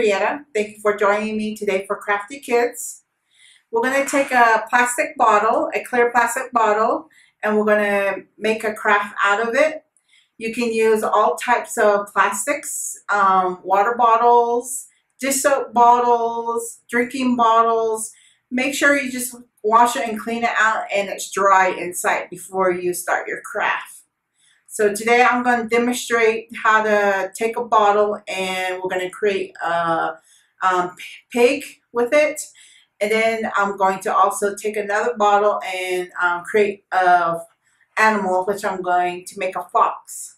Henrietta. Thank you for joining me today for Crafty Kids. We're going to take a plastic bottle, a clear plastic bottle, and we're going to make a craft out of it. You can use all types of plastics, um, water bottles, dish soap bottles, drinking bottles. Make sure you just wash it and clean it out and it's dry inside before you start your craft. So today I'm going to demonstrate how to take a bottle and we're going to create a um, pig with it. And then I'm going to also take another bottle and um, create a animal, which I'm going to make a fox.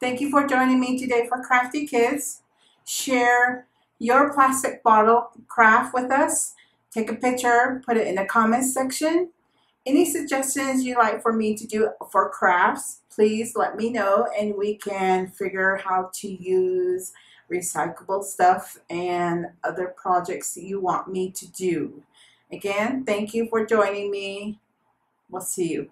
Thank you for joining me today for Crafty Kids. Share your plastic bottle craft with us. Take a picture, put it in the comments section. Any suggestions you'd like for me to do for crafts, please let me know and we can figure out how to use recyclable stuff and other projects you want me to do. Again, thank you for joining me. We'll see you.